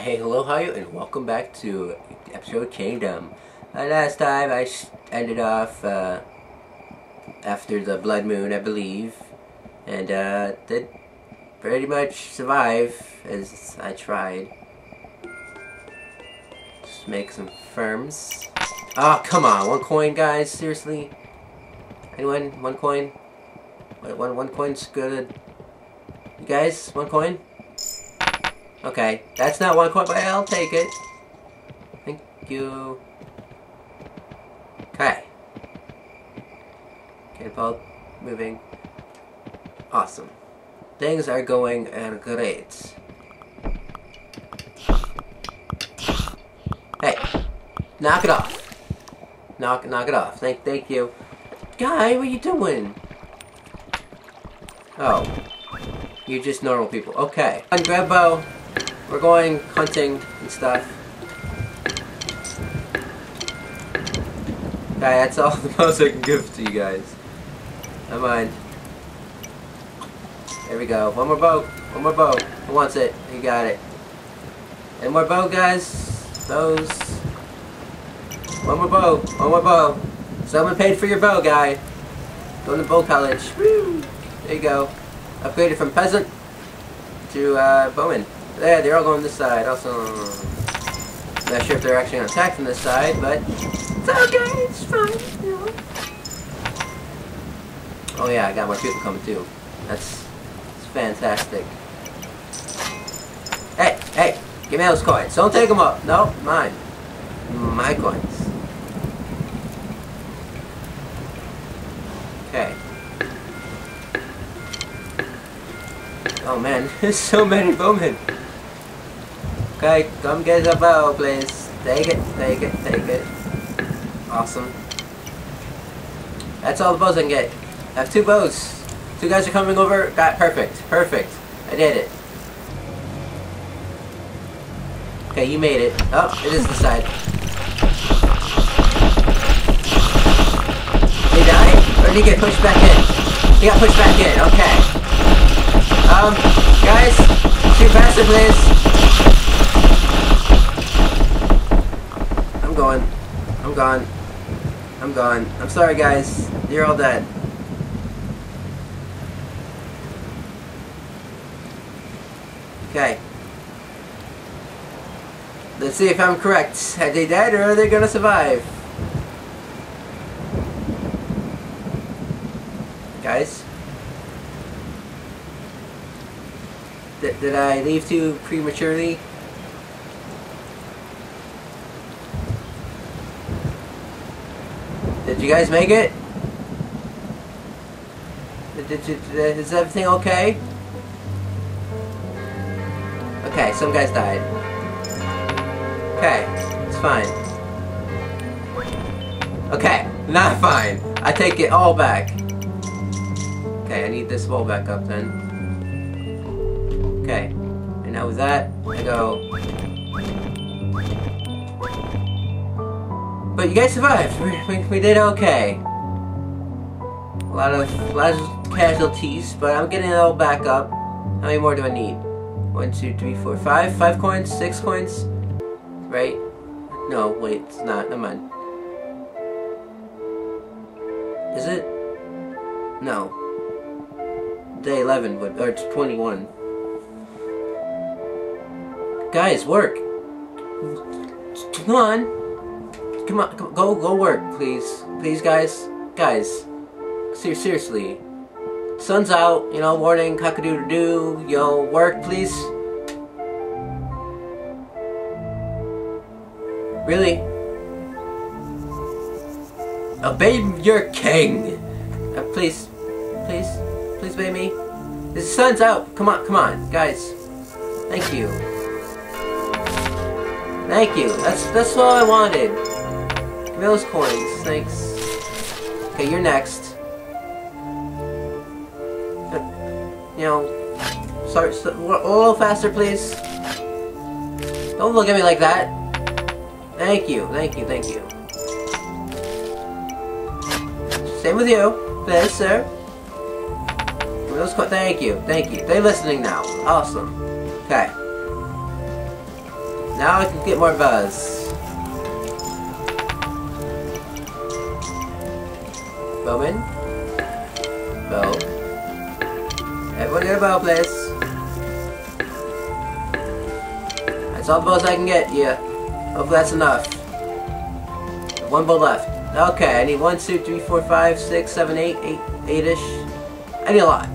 hey, hello, how you? And welcome back to episode Kingdom. Uh, last time I ended off uh, after the Blood Moon, I believe, and uh, did pretty much survive as I tried. Just make some firms. Oh, come on, one coin, guys, seriously? Anyone? One coin? One, one coin's good. You guys, one coin? Okay, that's not one coin, but I'll take it. Thank you. Okay. Catapult moving. Awesome. Things are going uh, great. Hey, knock it off. Knock, knock it off. Thank, thank you. Guy, what are you doing? Oh. You're just normal people. Okay. Grab bow. We're going hunting and stuff. Okay, that's all the most I can give to you guys. Never mind. There we go. One more bow. One more bow. Who wants it? You got it. Any more bow, guys? Those. One more bow. One more bow. Someone paid for your bow, guy. Going to bow college. Woo! There you go. Upgraded from peasant to uh, bowman. Yeah, they're all going this side. Also, not sure if they're actually to attack from this side, but it's okay. It's fine. You know. Oh yeah, I got more people coming too. That's, that's fantastic. Hey, hey, give me those coins. Don't take them up. No, mine. My coins. Okay. Oh man, there's so many bowmen. Okay, come get the bow, please. Take it, take it, take it. Awesome. That's all the bows I can get. I have two bows. Two guys are coming over. Got perfect. Perfect. I did it. Okay, you made it. Oh, it is the side. Did He died? Or did he get pushed back in? He got pushed back in. Okay. Um, guys, shoot faster, please. I'm going. I'm gone. I'm gone. I'm sorry, guys. You're all dead. Okay. Let's see if I'm correct. Are they dead or are they gonna survive? Guys? D did I leave too prematurely? Did you guys make it? Is everything okay? Okay, some guys died. Okay, it's fine. Okay, not fine. I take it all back. Okay, I need this wall back up then. Okay, and now with that, I go But you guys survived. We, we, we did okay. A lot of, a lot of casualties, but I'm getting it all back up. How many more do I need? One, two, three, four, five. Five coins? Six coins? Right? No, wait, it's not. Never mind. Is it? No. Day 11 would, or it's 21. Guys, work! Come on! Come on, come go, go work, please. Please, guys. Guys. Ser seriously. Sun's out, you know, morning, cock-a-doodle-doo, you work, please. Really? Obey your king! Uh, please, please, please obey me. The sun's out. Come on, come on, guys. Thank you. Thank you. That's that's all I wanted. Those coins. Thanks. Okay, you're next. You know, sorry, so, a little faster, please. Don't look at me like that. Thank you, thank you, thank you. Same with you, please, sir. Thank you, thank you. They're listening now. Awesome. Okay. Now I can get more buzz. Bowman. Bow. Everyone get a bow, please. That's all the bows I can get, yeah. Hopefully that's enough. One bow left. Okay, I need one, two, three, four, five, six, seven, eight, eight, eight-ish. I need a lot.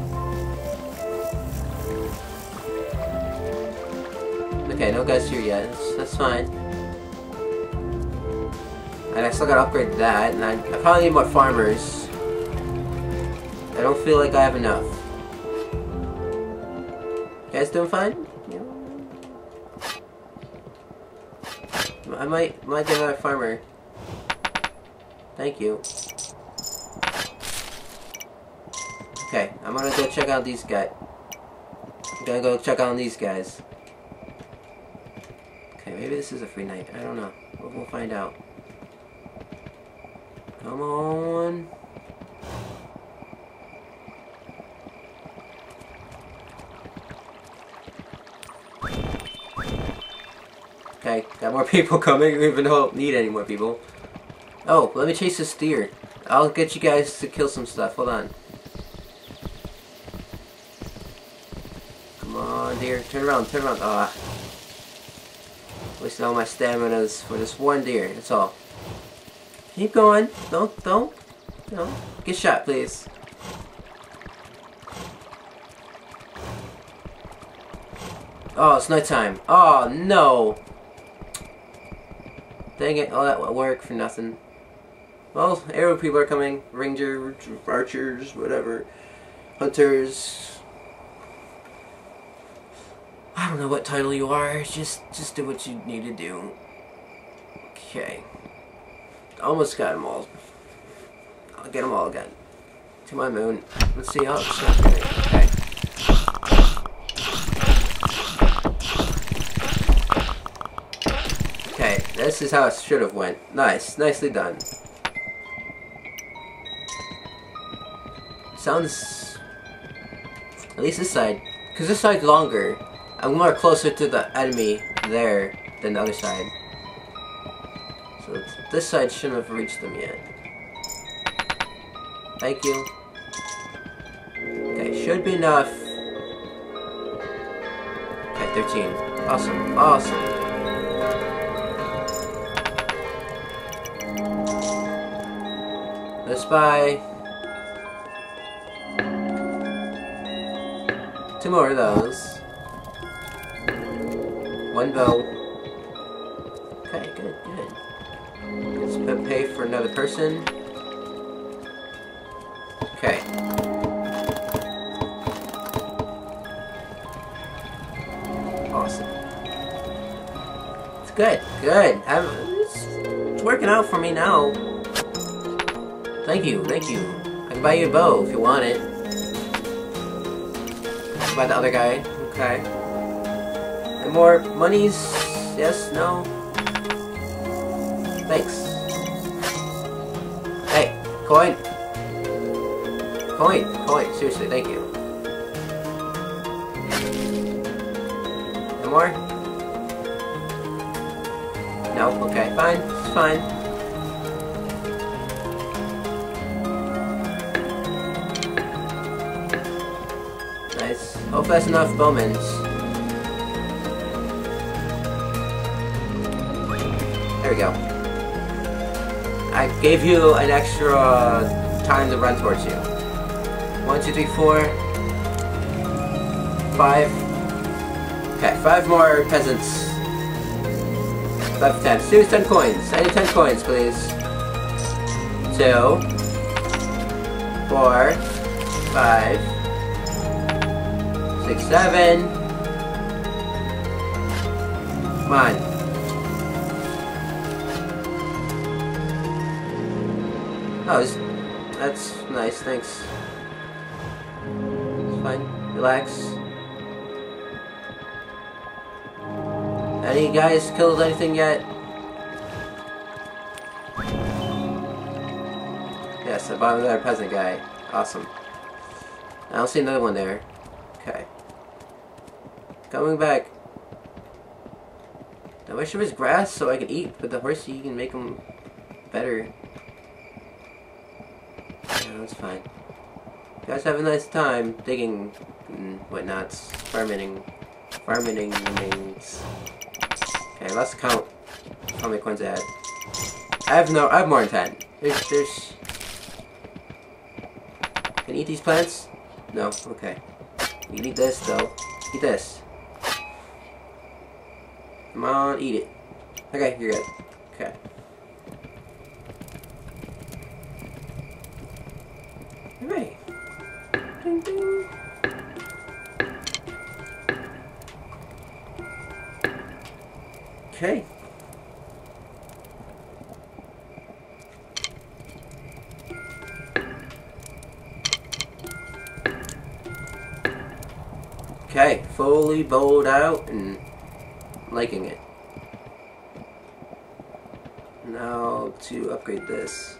Okay, no guys here yet. That's, that's fine. And I still gotta upgrade that, and I, I probably need more farmers. I don't feel like I have enough. You guys doing fine? Yeah. I might might get another farmer. Thank you. Okay, I'm gonna go check out these guys. I'm gonna go check out these guys. Okay, maybe this is a free night. I don't know. We'll, we'll find out. Come on. Okay, got more people coming, We even don't need any more people. Oh, let me chase this deer. I'll get you guys to kill some stuff. Hold on. Come on, deer. Turn around, turn around. Ah. Wasting all my staminas for this one deer. That's all. Keep going. Don't, don't. No. Get shot, please. Oh, it's nighttime. Oh, no. Dang it, all that work for nothing. Well, arrow people are coming. Ranger, archers, whatever. Hunters. I don't know what title you are. Just, just do what you need to do. Okay. Almost got them all. I'll get them all again. To my moon. Let's see how it's okay. Okay, this is how it should have went. Nice, nicely done. Sounds... At least this side. Because this side's longer. I'm more closer to the enemy there than the other side. So this side shouldn't have reached them yet. Thank you. Okay, should be enough. Okay, 13. Awesome, awesome. Buy two more of those. One bow. Okay, good, good. Let's pay for another person. Okay. Awesome. It's good, good. I'm, it's, it's working out for me now. Thank you, thank you. I can buy you a bow if you want it. Buy the other guy. Okay. And more monies? Yes? No? Thanks. Hey, coin. Coin, coin. Seriously, thank you. No more? No? Okay, fine. It's fine. Hope that's enough Bowmans. There we go. I gave you an extra time to run towards you. One, two, three, four, five. Okay, five more peasants. Five ten. Choose ten coins. I need ten coins, please. Two, four, five, six, seven. Come on. Oh, that's nice, thanks. It's fine. Relax. Any guys killed anything yet? Yes, I bought another peasant guy. Awesome. I don't see another one there. Okay. Coming back. I wish there was grass so I can eat but the horsey can make them better. Yeah, that's fine. You guys have a nice time digging and whatnots, farming, farming remains. Okay, let's count how many coins I had. I have no, I have more than ten. There's, there's. Can I eat these plants? No. Okay. You can eat this though. Eat this. Come on, eat it. Okay, you're good. Okay. Ding ding. Okay. Okay, fully bowled out and liking it. Now to upgrade this.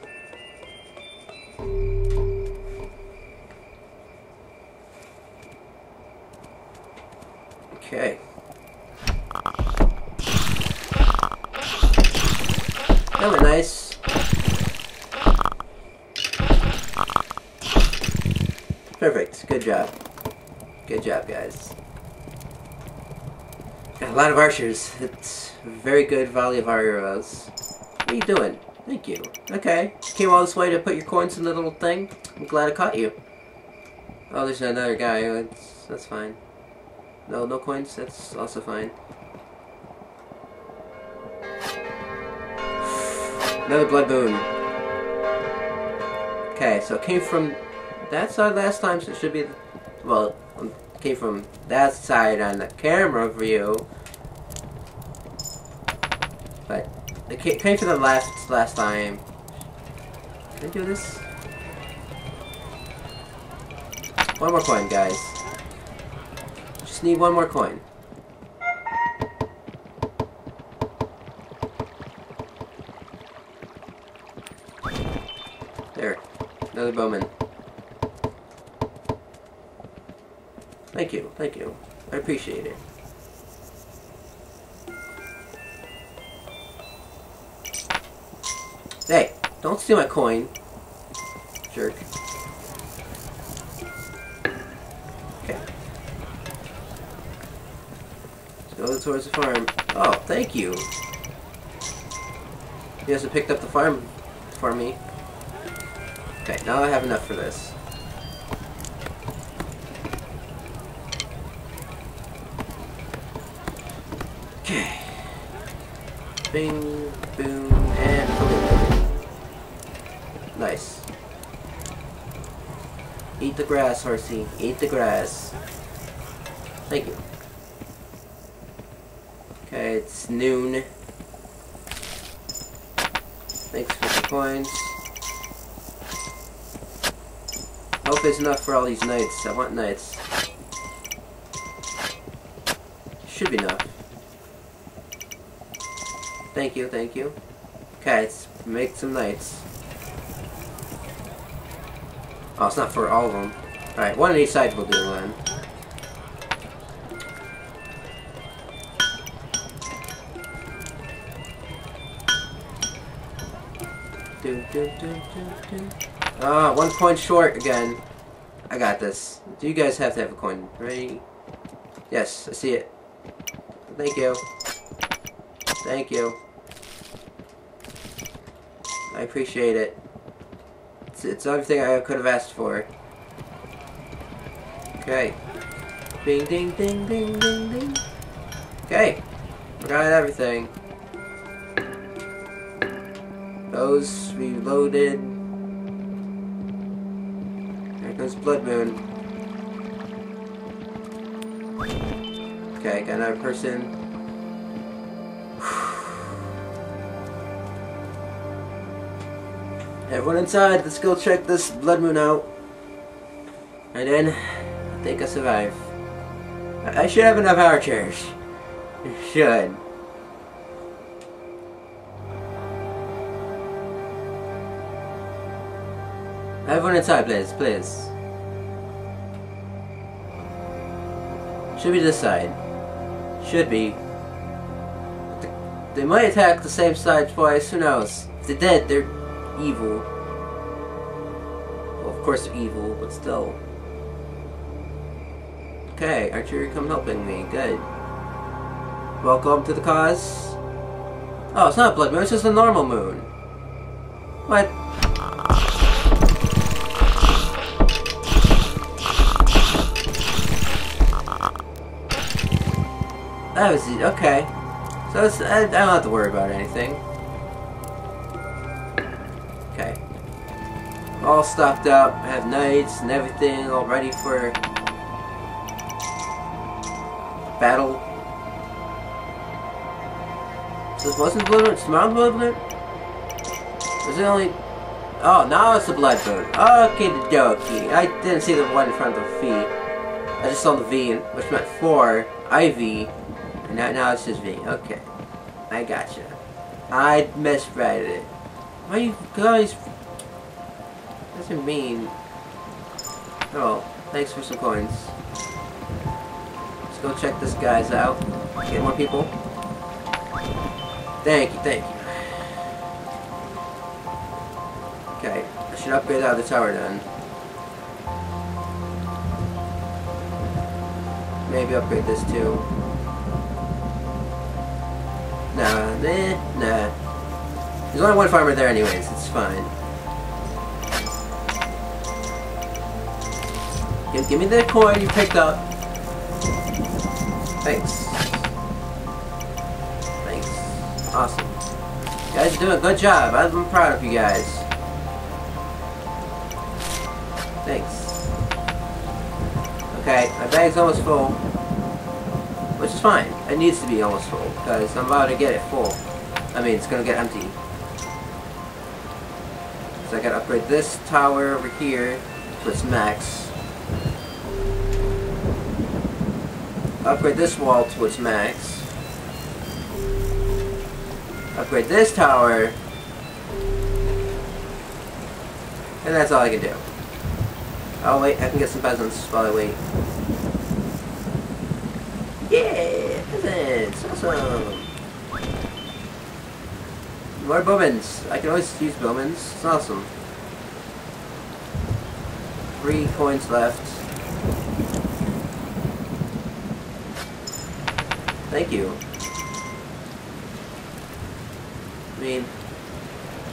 Okay. That went nice. Perfect. Good job. Good job, guys. A lot of archers. It's very good volley of arrows. What are you doing? Thank you. Okay. Came all this way to put your coins in the little thing. I'm glad I caught you. Oh, there's another guy. Oh, that's, that's fine. No, no coins? That's also fine. Another blood moon. Okay, so it came from that side last time, so it should be, well, came from that side on the camera view. But it came from the left last time. Can I do this? One more coin, guys. Just need one more coin. There. Another bowman. Thank you, thank you. I appreciate it. Hey, don't steal my coin. Jerk. Okay. Let's go towards the farm. Oh, thank you. You guys have picked up the farm for me. Okay, now I have enough for this. Bing, boom, and boom. Nice. Eat the grass, horsey. Eat the grass. Thank you. Okay, it's noon. Thanks for the coins. Hope it's enough for all these knights. I want knights. Should be enough. Thank you, thank you. Okay, let's make some knights. Oh, it's not for all of them. Alright, one on each side will do then. Ah, one coin short again. I got this. Do you guys have to have a coin? Ready? Yes, I see it. Thank you. Thank you. I appreciate it. It's, it's everything I could have asked for. Okay. Ding, ding, ding, ding, ding, ding. Okay. Got everything. Those reloaded. There goes Blood Moon. Okay, got another person. Everyone inside, let's go check this Blood Moon out. And then, I think I survive. I, I should have enough archers. Should. Everyone inside, please, please. Should be this side. Should be. They might attack the same side twice, who knows? If they're dead, they're evil. Well, of course they're evil, but still. Okay, Archery, come helping me. Good. Welcome to the cause. Oh, it's not a blood moon, it's just a normal moon. What? That was okay. So I, I don't have to worry about anything. All stocked up, have knights and everything all ready for battle. This wasn't blood it's not blood moon? Was it only... Oh, now it's the blood moon. Okay, the dokie. I didn't see the one in front of the V. I just saw the V, which meant four, IV, and now, now it's just V. Okay. I gotcha. I misread it. Why you guys... Doesn't mean... Oh, thanks for some coins. Let's go check this guy's out. Get more people. Thank you, thank you. Okay, I should upgrade out of the tower then. Maybe upgrade this too. Nah, nah, nah. There's only one farmer there anyways, it's fine. Give, me the coin you picked up. Thanks. Thanks. Awesome. You guys doing a good job. I'm proud of you guys. Thanks. Okay, my bag's almost full. Which is fine. It needs to be almost full, because I'm about to get it full. I mean, it's gonna get empty. So I gotta upgrade this tower over here to its max. Upgrade this wall to its max. Upgrade this tower. And that's all I can do. Oh wait, I can get some peasants while I wait. Yeah, peasants, awesome. More bowmans. I can always use bowmans. It's awesome. Three coins left. Thank you. I mean,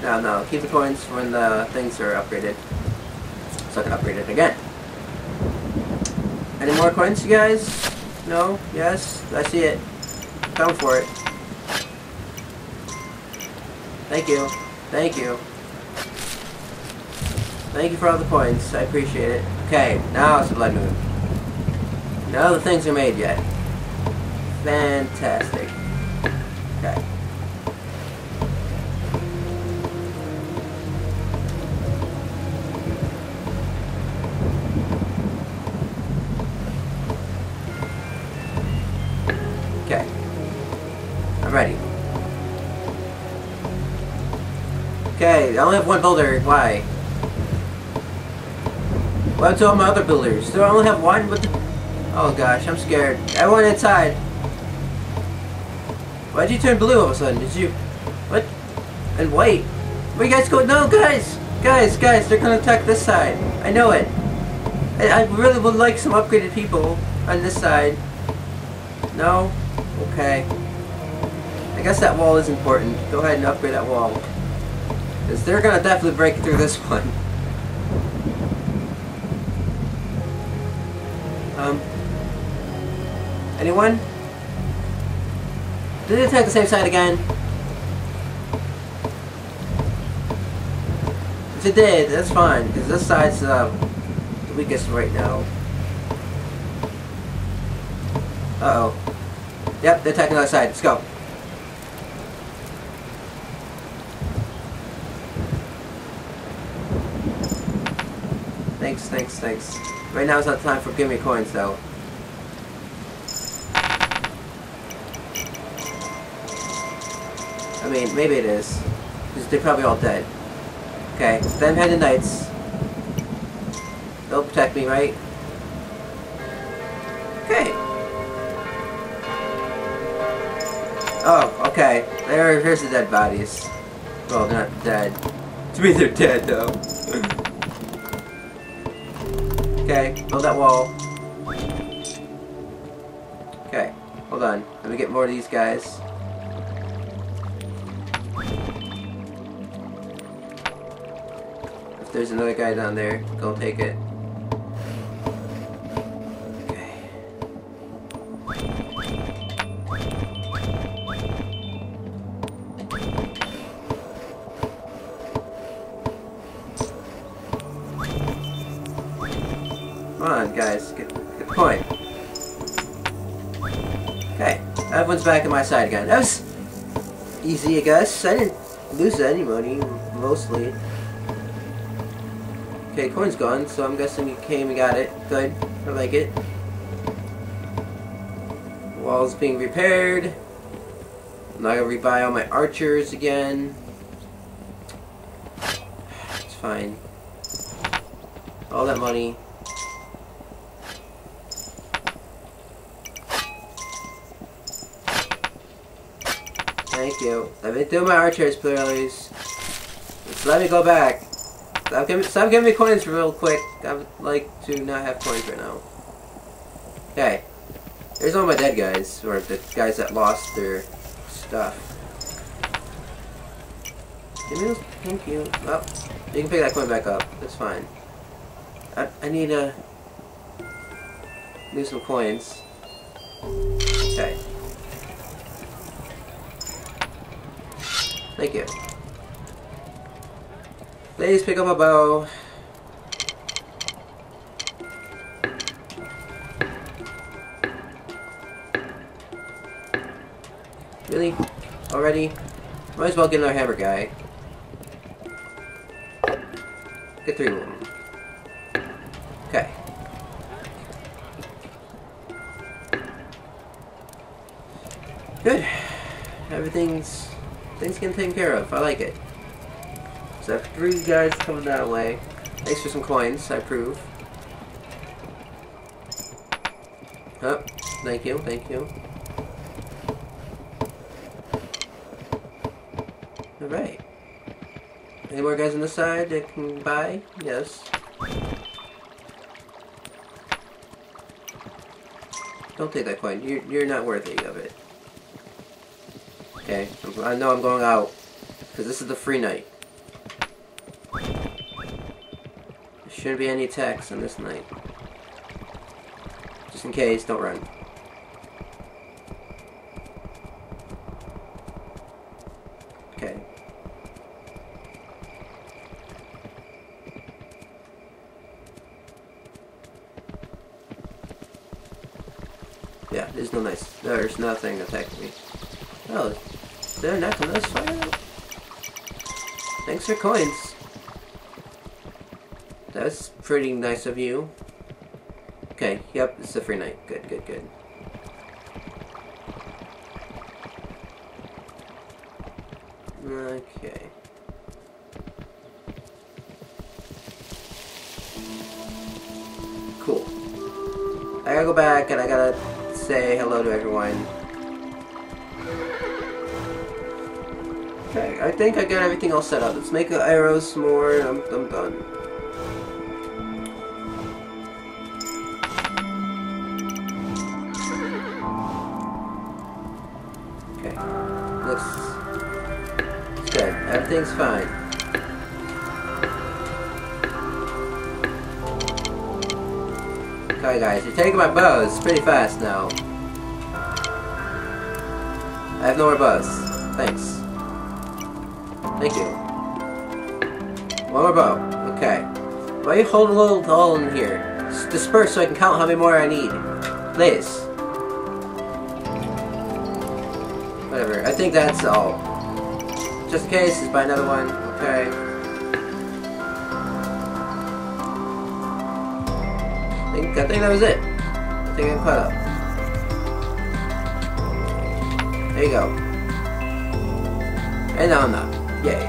no, no, keep the coins when the things are upgraded. So I can upgrade it again. Any more coins, you guys? No? Yes? I see it. Come for it. Thank you. Thank you. Thank you for all the coins. I appreciate it. Okay, now it's a blood moon. None of the things are made yet. Fantastic. Okay. Okay. I'm ready. Okay, I only have one builder. Why? What to all my other builders? Do I only have one? What the... Oh gosh, I'm scared. Everyone inside. Why'd you turn blue all of a sudden? Did you... What? And white? Where you guys going? No, guys! Guys, guys, they're gonna attack this side. I know it. I, I really would like some upgraded people on this side. No? Okay. I guess that wall is important. Go ahead and upgrade that wall. Because they're gonna definitely break through this one. Um. Anyone? Did they attack the same side again? If it did, that's fine, because this side's uh, the weakest right now. Uh-oh. Yep, they're attacking the other side. Let's go. Thanks, thanks, thanks. Right now is not time for give me coins, though. Mean, maybe it is. Because they're probably all dead. Okay, the knights. They'll protect me, right? Okay. Oh, okay. There, here's the dead bodies. Well, they're not dead. To me, they're dead, though. okay, build that wall. Okay, hold on. Let me get more of these guys. There's another guy down there, go take it. Come on, guys. Good, good point. Okay. Everyone's back on my side again. That was easy, I guess. I didn't lose any money, mostly. Okay, coin's gone, so I'm guessing you came and got it. Good. I like it. Wall's being repaired. I'm not gonna rebuy all my archers again. It's fine. All that money. Thank you. Let me do my archers, please. Just let me go back. Stop giving, stop giving me coins real quick. I would like to not have coins right now. Okay. There's all my dead guys, or the guys that lost their stuff. Give me those. Thank you. Well, you can pick that coin back up. That's fine. I, I need to lose some coins. Okay. Thank you. Please pick up a bow. Really? Already? Might as well get another hammer guy. Get three of them. Okay. Good. Everything's things getting taken care of. I like it. So I have three guys coming that way. Thanks for some coins, I approve. Oh, thank you, thank you. Alright. Any more guys on the side that can buy? Yes. Don't take that coin. You're, you're not worthy of it. Okay, I know I'm going out. Because this is the free night. Shouldn't be any attacks on this night. Just in case, don't run. Okay. Yeah, there's no nice. There's nothing attacking me. Oh, they're not gonna let us fire. Thanks for coins. That's pretty nice of you. Okay, yep, it's a free night. Good, good, good. Okay. Cool. I gotta go back and I gotta say hello to everyone. Okay, I think I got everything all set up. Let's make arrows more and I'm, I'm done. Everything's fine. Okay guys, you're taking my bows pretty fast now. I have no more bows. Thanks. Thank you. One more bow. Okay. Why you hold a little all in here? S disperse so I can count how many more I need. Please. Whatever. I think that's all. Just in case, let's buy another one. Okay. I think, I think that was it. I think I caught up. There you go. And now I'm not. Yay.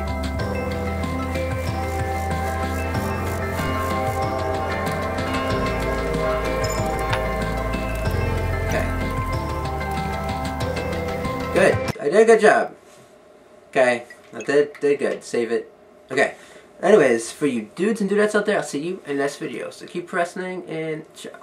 Okay. Good. I did a good job. Okay, I did, did good. Save it. Okay. Anyways, for you dudes and dudettes out there, I'll see you in the next video. So keep pressing and ciao.